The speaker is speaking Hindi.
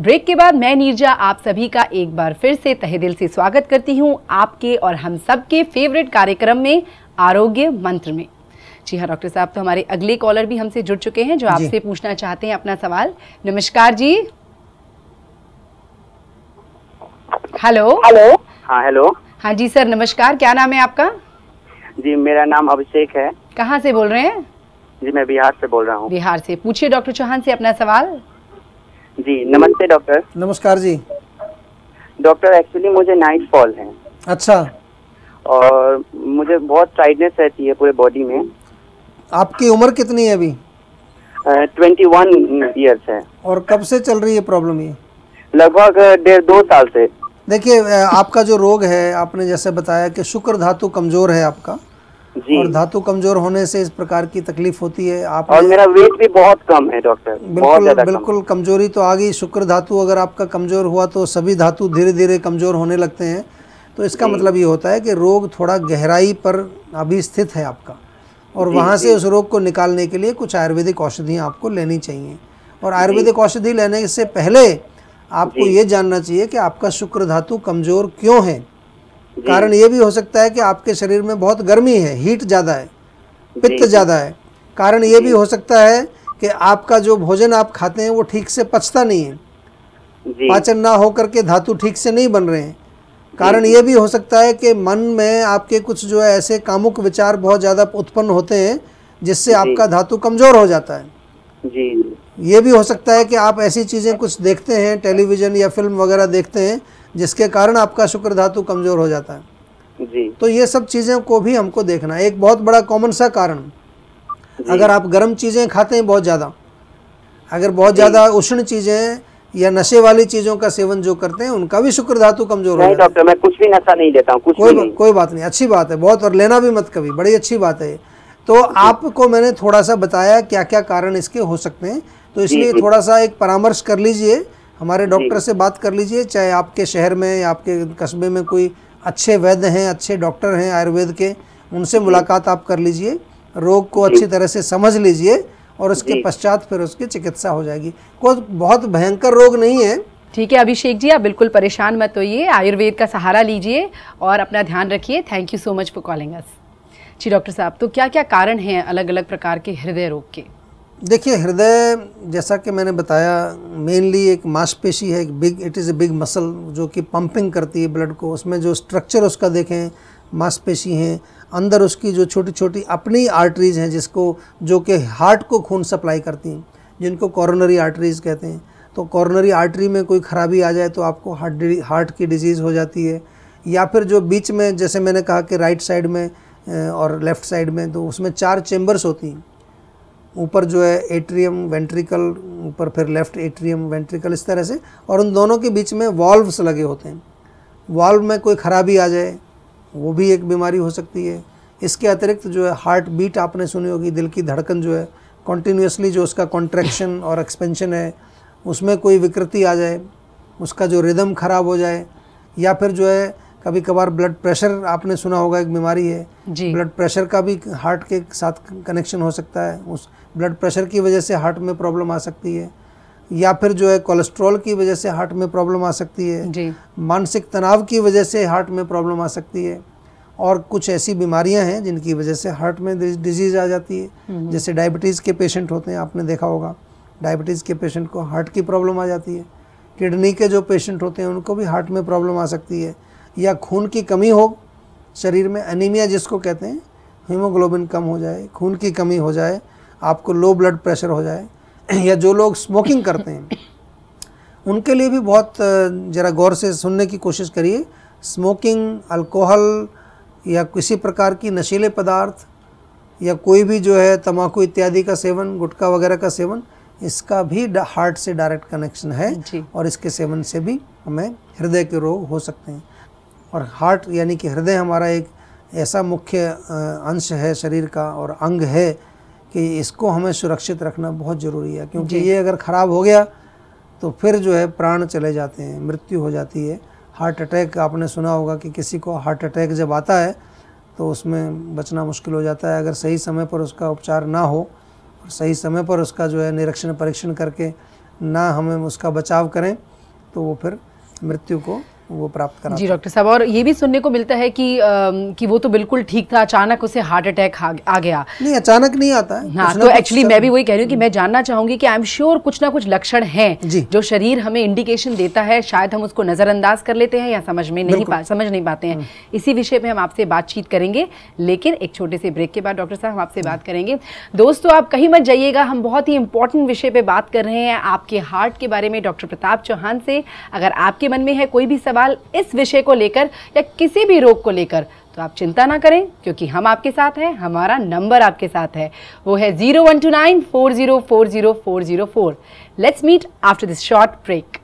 ब्रेक के बाद मैं नीरजा आप सभी का एक बार फिर से तहे दिल से स्वागत करती हूँ आपके और हम सबके फेवरेट कार्यक्रम में आरोग्य मंत्र में। जी हाँ डॉक्टर साहब तो हमारे अगले कॉलर भी हमसे जुड़ चुके हैं जो आपसे पूछना चाहते हैं अपना सवाल। नमस्कार जी। हेलो हेलो हाँ हेलो हाँ जी सर नमस्कार। क्या नाम है आपका? जी मेरा नाम अभिषेक है। कहाँ से बोल रहे हैं? जी मैं बिहार से बोल रहा हूँ। बिहार से। पूछिए डॉक्टर चौहान से अपना सवाल। जी नमस्ते डॉक्टर नमस्कार जी। डॉक्टर एक्चुअली मुझे नाइट फॉल है। अच्छा। और मुझे बहुत टाइटनेस रहती है पूरे बॉडी में। आपकी उम्र कितनी है अभी? ट्वेंटी वन ईयर्स है। और कब से चल रही है प्रॉब्लम ये? लगभग डेढ़ दो साल से। देखिए आपका जो रोग है आपने जैसे बताया कि शुक्र धातु कमज़ोर है आपका। और धातु कमज़ोर होने से इस प्रकार की तकलीफ़ होती है आप और मेरा वेट भी बहुत कम है डॉक्टर बहुत बिल्कुल कम। बिल्कुल कमज़ोरी तो आ गई। शुक्र धातु अगर आपका कमज़ोर हुआ तो सभी धातु धीरे धीरे कमज़ोर होने लगते हैं। तो इसका मतलब ये होता है कि रोग थोड़ा गहराई पर अभी स्थित है आपका। और वहाँ से उस रोग को निकालने के लिए कुछ आयुर्वेदिक औषधियाँ आपको लेनी चाहिए। और आयुर्वेदिक औषधि लेने से पहले आपको ये जानना चाहिए कि आपका शुक्र धातु कमज़ोर क्यों है। कारण ये भी हो सकता है कि आपके शरीर में बहुत गर्मी है हीट ज़्यादा है पित्त ज़्यादा है। कारण ये भी हो सकता है कि आपका जो भोजन आप खाते हैं वो ठीक से पचता नहीं है। पाचन ना हो करके धातु ठीक से नहीं बन रहे हैं। कारण ये भी हो सकता है कि मन में आपके कुछ जो है ऐसे कामुक विचार बहुत ज़्यादा उत्पन्न होते हैं जिससे आपका धातु कमज़ोर हो जाता है। जी। ये भी हो सकता है कि आप ऐसी चीज़ें कुछ देखते हैं टेलीविज़न या फ़िल्म वगैरह देखते हैं जिसके कारण आपका शुक्र धातु कमज़ोर हो जाता है। जी। तो ये सब चीज़ों को भी हमको देखना है। एक बहुत बड़ा कॉमन सा कारण। अगर आप गर्म चीज़ें खाते हैं बहुत ज़्यादा अगर बहुत ज़्यादा उष्ण चीज़ें या नशे वाली चीज़ों का सेवन जो करते हैं उनका भी शुक्र धातु कमज़ोर हो जाता है। डॉक्टर मैं कुछ भी नशा नहीं लेता हूँ कुछ कोई नहीं। कोई बात नहीं अच्छी बात है बहुत और लेना भी मत कभी बड़ी अच्छी बात है तो आपको मैंने थोड़ा सा बताया क्या क्या कारण इसके हो सकते हैं तो इसलिए थोड़ा सा एक परामर्श कर लीजिए हमारे डॉक्टर से बात कर लीजिए चाहे आपके शहर में या आपके कस्बे में कोई अच्छे वैद्य हैं अच्छे डॉक्टर हैं आयुर्वेद के उनसे मुलाकात आप कर लीजिए रोग को अच्छी तरह से समझ लीजिए और उसके पश्चात फिर उसकी चिकित्सा हो जाएगी। कोई बहुत भयंकर रोग नहीं है। ठीक है अभिषेक जी आप बिल्कुल परेशान मत होइए आयुर्वेद का सहारा लीजिए और अपना ध्यान रखिए। Thank you so much for calling us ji doctor साहब तो क्या क्या कारण हैं अलग अलग प्रकार के हृदय रोग के? देखिए, हृदय जैसा कि मैंने बताया मेनली एक मांसपेशी है, एक big it is a big muscle जो कि पंपिंग करती है ब्लड को। उसमें जो स्ट्रक्चर उसका देखें, मांसपेशी हैं। अंदर उसकी जो छोटी छोटी अपनी आर्टरीज हैं जिसको, जो कि हार्ट को खून सप्लाई करती हैं, जिनको कॉरोनरी आर्टरीज कहते हैं। तो कॉरोनरी आर्टरी में कोई खराबी आ जाए तो आपको हार्ट हार्ट की डिज़ीज़ हो जाती है। या फिर जो बीच में, जैसे मैंने कहा कि राइट साइड में और लेफ़्ट साइड में तो उसमें चार चेम्बर्स होती हैं। ऊपर जो है एट्रियम वेंट्रिकल, ऊपर फिर लेफ़्ट एट्रियम वेंट्रिकल इस तरह से, और उन दोनों के बीच में वॉल्व्स लगे होते हैं। वॉल्व में कोई खराबी आ जाए, वो भी एक बीमारी हो सकती है। इसके अतिरिक्त जो है हार्ट बीट आपने सुनी होगी, दिल की धड़कन जो है कॉन्टीन्यूसली जो उसका कॉन्ट्रैक्शन और एक्सपेंशन है, उसमें कोई विकृति आ जाए, उसका जो रिदम खराब हो जाए, या फिर जो है कभी कभार ब्लड प्रेशर आपने सुना होगा एक बीमारी है। ब्लड प्रेशर का भी हार्ट के साथ कनेक्शन हो सकता है। उस ब्लड प्रेशर की वजह से हार्ट में प्रॉब्लम आ सकती है। या फिर जो है कोलेस्ट्रॉल की वजह से हार्ट में प्रॉब्लम आ सकती है। मानसिक तनाव की वजह से हार्ट में प्रॉब्लम आ सकती है। और कुछ ऐसी बीमारियाँ हैं जिनकी वजह से हार्ट में डिज़ीज़ आ जाती है। जैसे डायबिटीज़ के पेशेंट होते हैं आपने देखा होगा। डायबिटीज़ के पेशेंट को हार्ट की प्रॉब्लम आ जाती है। किडनी के जो पेशेंट होते हैं उनको भी हार्ट में प्रॉब्लम आ सकती है। या खून की कमी हो शरीर में एनीमिया जिसको कहते हैं हीमोग्लोबिन कम हो जाए खून की कमी हो जाए आपको लो ब्लड प्रेशर हो जाए या जो लोग स्मोकिंग करते हैं उनके लिए भी बहुत ज़रा गौर से सुनने की कोशिश करिए। स्मोकिंग अल्कोहल या किसी प्रकार की नशीले पदार्थ या कोई भी जो है तम्बाकू इत्यादि का सेवन गुटखा वगैरह का सेवन इसका भी हार्ट से डायरेक्ट कनेक्शन है और इसके सेवन से भी हमें हृदय के रोग हो सकते हैं। और हार्ट यानी कि हृदय हमारा एक ऐसा मुख्य अंश है शरीर का और अंग है कि इसको हमें सुरक्षित रखना बहुत ज़रूरी है। क्योंकि ये अगर ख़राब हो गया तो फिर जो है प्राण चले जाते हैं मृत्यु हो जाती है। हार्ट अटैक आपने सुना होगा कि किसी को हार्ट अटैक जब आता है तो उसमें बचना मुश्किल हो जाता है। अगर सही समय पर उसका उपचार ना हो और सही समय पर उसका जो है निरीक्षण परीक्षण करके ना हमें उसका बचाव करें तो वो फिर मृत्यु को वो प्राप्त करा जी डॉक्टर साहब और ये भी सुनने को मिलता है कि अम, कि वो तो बिल्कुल ठीक था अचानक उसे हार्ट अटैक आ, आ गया। नहीं अचानक नहीं आता है। हाँ तो एक्चुअली मैं भी वही कह रही हूँ कि मैं जानना चाहूँगी कि आई एम श्योर कुछ ना कुछ लक्षण हैं जो। शरीर हमें इंडिकेशन देता है शायद हम उसको नजरअंदाज कर लेते हैं या समझ में नहीं समझ नहीं पाते हैं। इसी विषय पे हम आपसे बातचीत करेंगे लेकिन एक छोटे से ब्रेक के बाद डॉक्टर साहब हम आपसे बात करेंगे। दोस्तों आप कहीं मत जाइएगा हम बहुत ही इंपॉर्टेंट विषय पे बात कर रहे हैं आपके हार्ट के बारे में डॉक्टर प्रताप चौहान से। अगर आपके मन में है कोई भी सवाल इस विषय को लेकर या किसी भी रोग को लेकर तो आप चिंता ना करें, क्योंकि हम आपके साथ हैं, हमारा नंबर आपके साथ है। वो है zero one two nine four zero four zero four zero four. Let's meet after this short break